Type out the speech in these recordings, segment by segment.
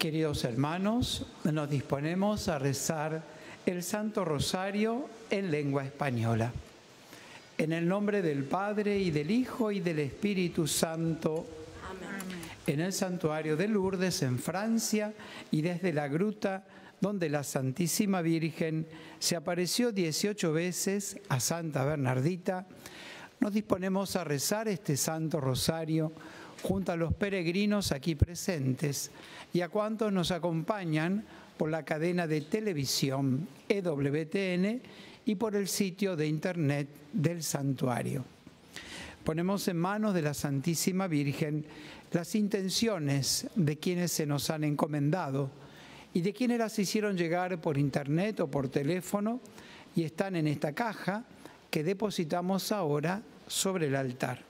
Queridos hermanos, nos disponemos a rezar el Santo Rosario en lengua española. En el nombre del Padre y del Hijo y del Espíritu Santo. Amén. En el santuario de Lourdes, en Francia, y desde la gruta donde la Santísima Virgen se apareció 18 veces a Santa Bernardita, nos disponemos a rezar este Santo Rosario junto a los peregrinos aquí presentes y a cuantos nos acompañan por la cadena de televisión EWTN y por el sitio de internet del santuario. Ponemos en manos de la Santísima Virgen las intenciones de quienes se nos han encomendado y de quienes las hicieron llegar por internet o por teléfono y están en esta caja que depositamos ahora sobre el altar.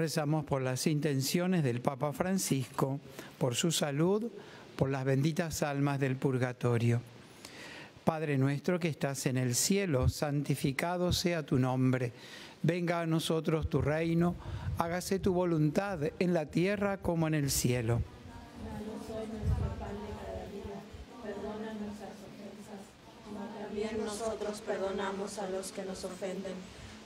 Rezamos por las intenciones del Papa Francisco, por su salud, por las benditas almas del purgatorio. Padre nuestro que estás en el cielo, santificado sea tu nombre. Venga a nosotros tu reino, hágase tu voluntad en la tierra como en el cielo. Perdona nuestras ofensas, como también nosotros perdonamos a los que nos ofenden.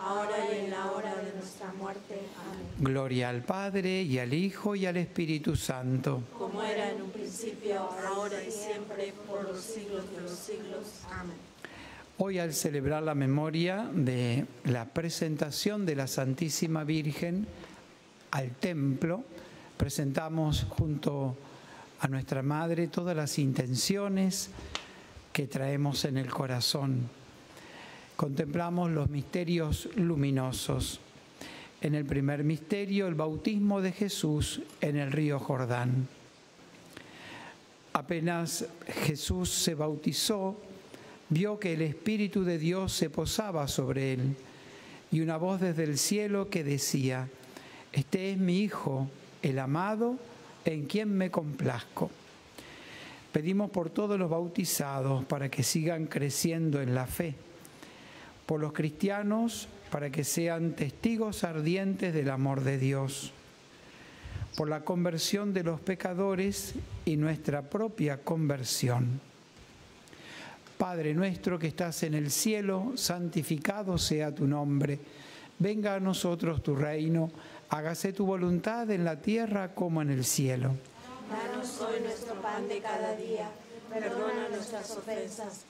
ahora y en la hora de nuestra muerte. Amén. Gloria al Padre y al Hijo y al Espíritu Santo. Como era en un principio, ahora y siempre, por los siglos de los siglos. Amén. Hoy al celebrar la memoria de la presentación de la Santísima Virgen al templo, presentamos junto a nuestra Madre todas las intenciones que traemos en el corazón contemplamos los misterios luminosos. En el primer misterio, el bautismo de Jesús en el río Jordán. Apenas Jesús se bautizó, vio que el Espíritu de Dios se posaba sobre él y una voz desde el cielo que decía, Este es mi Hijo, el amado, en quien me complazco. Pedimos por todos los bautizados para que sigan creciendo en la fe por los cristianos para que sean testigos ardientes del amor de Dios, por la conversión de los pecadores y nuestra propia conversión. Padre nuestro que estás en el cielo, santificado sea tu nombre. Venga a nosotros tu reino, hágase tu voluntad en la tierra como en el cielo. Danos hoy nuestro pan de cada día, perdona nuestras ofensas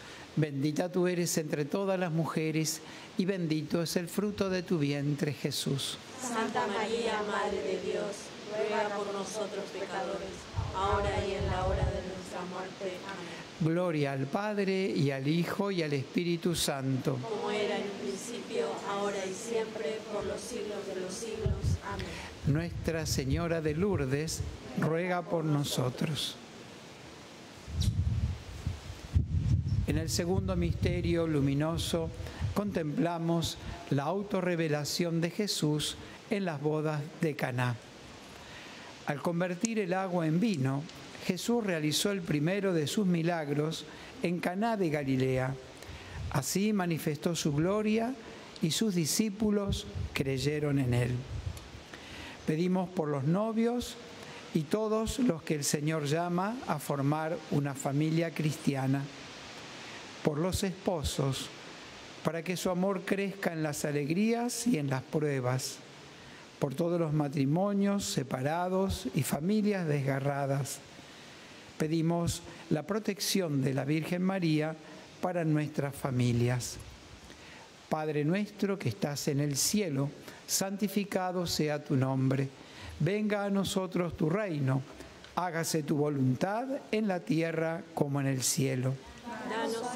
Bendita tú eres entre todas las mujeres, y bendito es el fruto de tu vientre Jesús. Santa María, Madre de Dios, ruega por nosotros pecadores, ahora y en la hora de nuestra muerte. Amén. Gloria al Padre y al Hijo y al Espíritu Santo. Como era en principio, ahora y siempre, por los siglos de los siglos. Amén. Nuestra Señora de Lourdes, ruega por nosotros. En el segundo misterio luminoso contemplamos la autorrevelación de Jesús en las bodas de Caná. Al convertir el agua en vino, Jesús realizó el primero de sus milagros en Caná de Galilea. Así manifestó su gloria y sus discípulos creyeron en él. Pedimos por los novios y todos los que el Señor llama a formar una familia cristiana, por los esposos, para que su amor crezca en las alegrías y en las pruebas, por todos los matrimonios separados y familias desgarradas. Pedimos la protección de la Virgen María para nuestras familias. Padre nuestro que estás en el cielo, santificado sea tu nombre. Venga a nosotros tu reino. Hágase tu voluntad en la tierra como en el cielo. Danos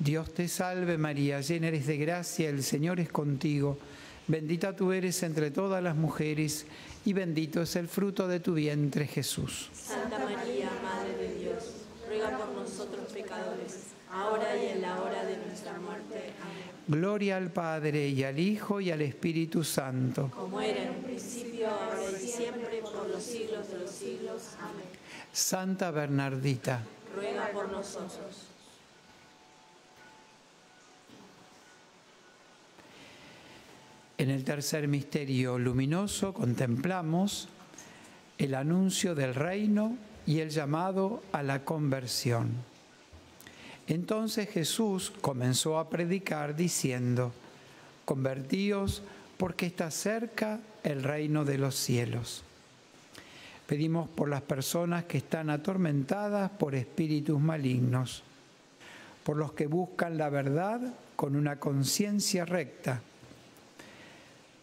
Dios te salve María, llena eres de gracia, el Señor es contigo. Bendita tú eres entre todas las mujeres y bendito es el fruto de tu vientre Jesús. Santa María, Madre de Dios, ruega por nosotros pecadores, ahora y en la hora de nuestra muerte. Amén. Gloria al Padre y al Hijo y al Espíritu Santo. Como era en un principio, ahora y siempre, por los siglos de los siglos. Amén. Santa Bernardita, Ruega por nosotros. En el tercer misterio luminoso contemplamos el anuncio del reino y el llamado a la conversión. Entonces Jesús comenzó a predicar diciendo, convertíos porque está cerca el reino de los cielos. Pedimos por las personas que están atormentadas por espíritus malignos, por los que buscan la verdad con una conciencia recta,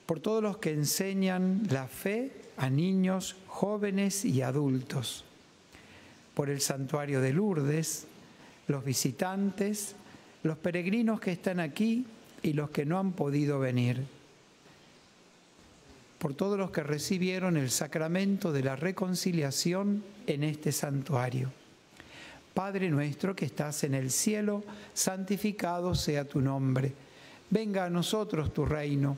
por todos los que enseñan la fe a niños, jóvenes y adultos, por el santuario de Lourdes, los visitantes, los peregrinos que están aquí y los que no han podido venir, por todos los que recibieron el sacramento de la reconciliación en este santuario. Padre nuestro que estás en el cielo, santificado sea tu nombre. Venga a nosotros tu reino.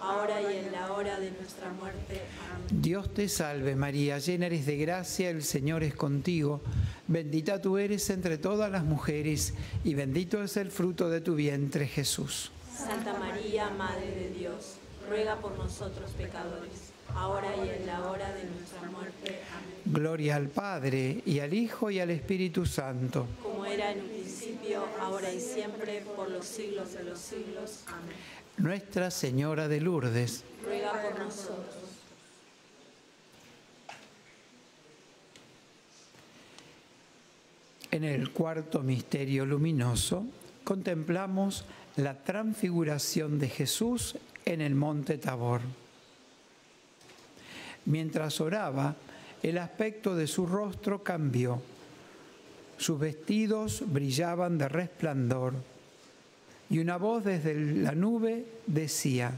ahora y en la hora de nuestra muerte. Amén. Dios te salve María, llena eres de gracia, el Señor es contigo. Bendita tú eres entre todas las mujeres y bendito es el fruto de tu vientre Jesús. Santa María, Madre de Dios, ruega por nosotros pecadores, ahora y en la hora de nuestra muerte. Amén. Gloria al Padre y al Hijo y al Espíritu Santo. Como era en un principio, ahora y siempre, por los siglos de los siglos. Amén. Nuestra Señora de Lourdes, Ruega por nosotros. en el cuarto misterio luminoso, contemplamos la transfiguración de Jesús en el monte Tabor. Mientras oraba, el aspecto de su rostro cambió. Sus vestidos brillaban de resplandor y una voz desde la nube decía,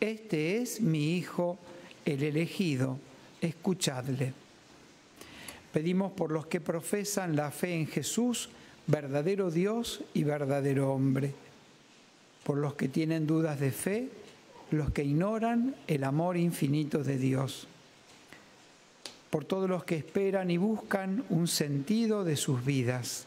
Este es mi Hijo, el elegido, escuchadle. Pedimos por los que profesan la fe en Jesús, verdadero Dios y verdadero hombre, por los que tienen dudas de fe, los que ignoran el amor infinito de Dios, por todos los que esperan y buscan un sentido de sus vidas,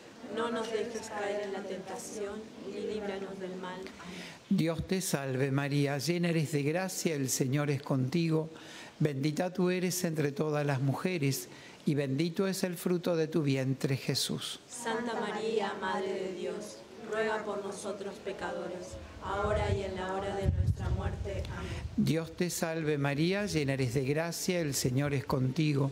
No nos dejes caer en la tentación y líbranos del mal. Amén. Dios te salve María, llena eres de gracia, el Señor es contigo. Bendita tú eres entre todas las mujeres y bendito es el fruto de tu vientre Jesús. Santa María, Madre de Dios, ruega por nosotros pecadores, ahora y en la hora de nuestra muerte. Amén. Dios te salve María, llena eres de gracia, el Señor es contigo.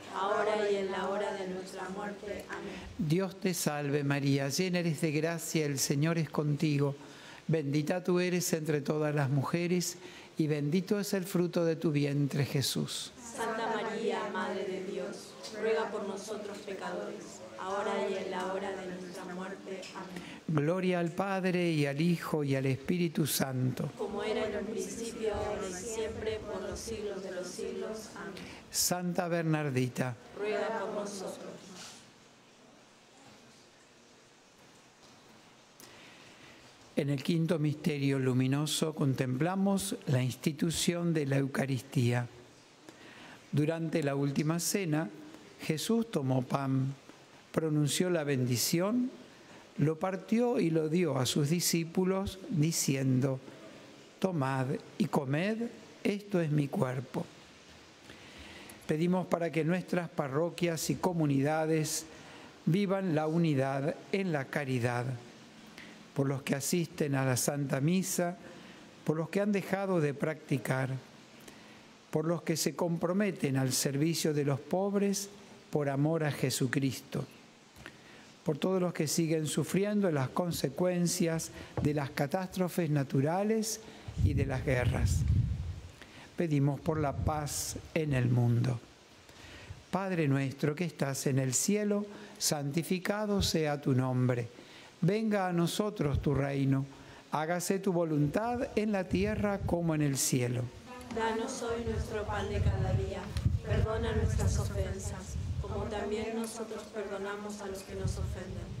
ahora y en la hora nuestra muerte. Amén. Dios te salve María, llena eres de gracia, el Señor es contigo. Bendita tú eres entre todas las mujeres y bendito es el fruto de tu vientre Jesús. Santa María, Madre de Dios, ruega por nosotros pecadores, ahora y en la hora de nuestra muerte. Amén. Gloria al Padre y al Hijo y al Espíritu Santo. Como era en un principio, ahora y siempre, por los siglos de los siglos. Amén. Santa Bernardita, Ruega por nosotros. En el quinto misterio luminoso contemplamos la institución de la Eucaristía. Durante la última cena, Jesús tomó pan, pronunció la bendición, lo partió y lo dio a sus discípulos, diciendo, Tomad y comed, esto es mi cuerpo. Pedimos para que nuestras parroquias y comunidades vivan la unidad en la caridad por los que asisten a la Santa Misa, por los que han dejado de practicar, por los que se comprometen al servicio de los pobres por amor a Jesucristo, por todos los que siguen sufriendo las consecuencias de las catástrofes naturales y de las guerras. Pedimos por la paz en el mundo. Padre nuestro que estás en el cielo, santificado sea tu nombre Venga a nosotros tu reino, hágase tu voluntad en la tierra como en el cielo. Danos hoy nuestro pan de cada día, perdona nuestras ofensas, como también nosotros perdonamos a los que nos ofenden.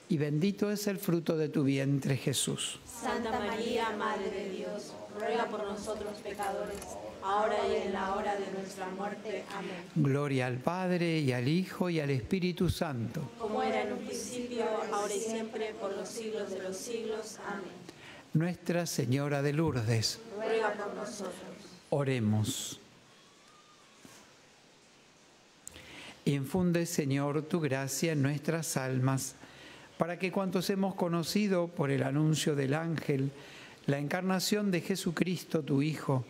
y bendito es el fruto de tu vientre Jesús. Santa María, Madre de Dios, ruega por nosotros pecadores, ahora y en la hora de nuestra muerte. Amén. Gloria al Padre y al Hijo y al Espíritu Santo. Como era en un principio, ahora y siempre, por los siglos de los siglos. Amén. Nuestra Señora de Lourdes, Ruega por nosotros. oremos. Infunde, Señor, tu gracia en nuestras almas, para que cuantos hemos conocido por el anuncio del ángel la encarnación de Jesucristo, tu Hijo,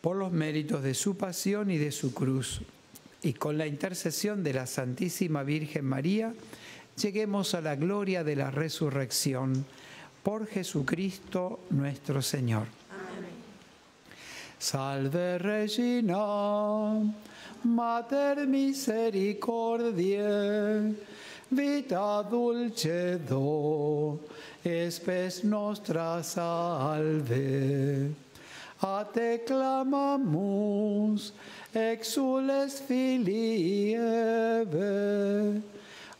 por los méritos de su pasión y de su cruz, y con la intercesión de la Santísima Virgen María, lleguemos a la gloria de la resurrección por Jesucristo nuestro Señor. Amén. Salve Regina, Mater misericordiae, vita dulcedo, espes nostra salve. A te clamamus, exules filii Eve,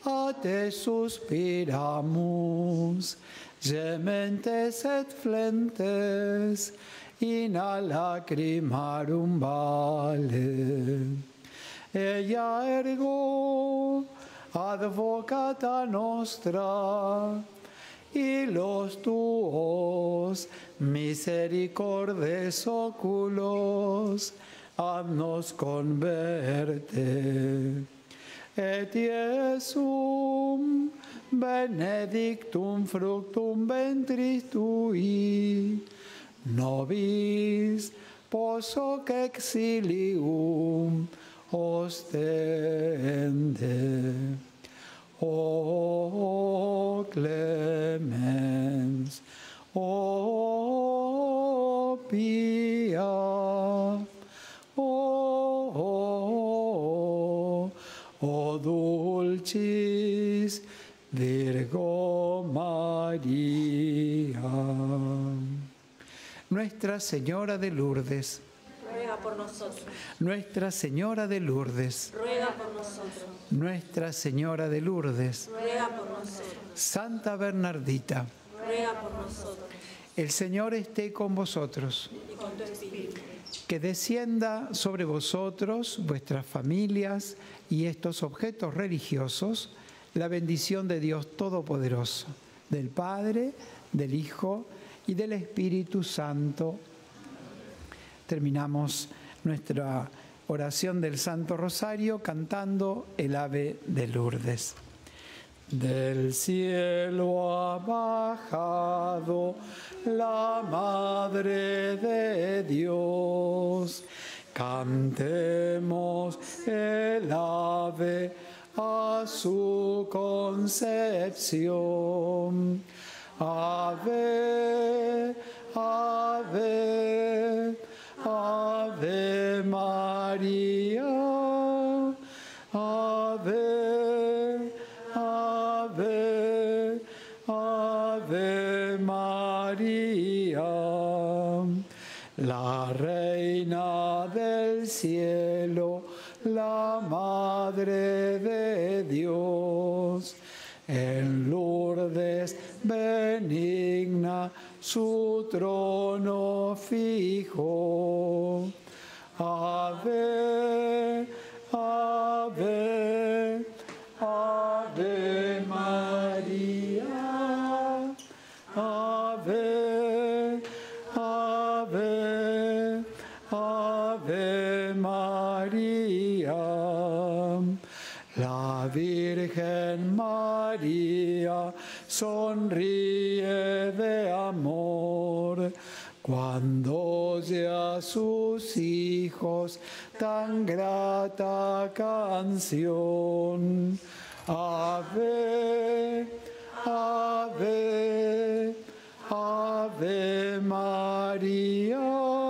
a te suspiramus, gementes et flentes, in a lacrimarum vale. Ella ergo, advocata nostra, y los tuos misericordes oculos, haznos converte. Et Iesum benedictum fructum ventris tui, nobis posoc exilium ostende. O clemens, o pia, o, o dulcis Virgo María. Nuestra Señora de Lourdes ruega por nosotros. Nuestra Señora de Lourdes, ruega por nosotros. Nuestra Señora de Lourdes, ruega por nosotros. Santa Bernardita, ruega por nosotros. El Señor esté con vosotros. Y con tu espíritu. Que descienda sobre vosotros, vuestras familias y estos objetos religiosos la bendición de Dios Todopoderoso, del Padre, del Hijo y del Espíritu Santo. Terminamos nuestra oración del Santo Rosario cantando el ave de Lourdes. Del cielo ha bajado la Madre de Dios. Cantemos el ave a su concepción. Ave, ave, ave María. Ave, ave, ave María. La reina del cielo, la madre de Dios. En Benigna su trono fijo. Ave, sonríe de amor cuando oye a sus hijos tan grata canción. Ave, ave, ave María.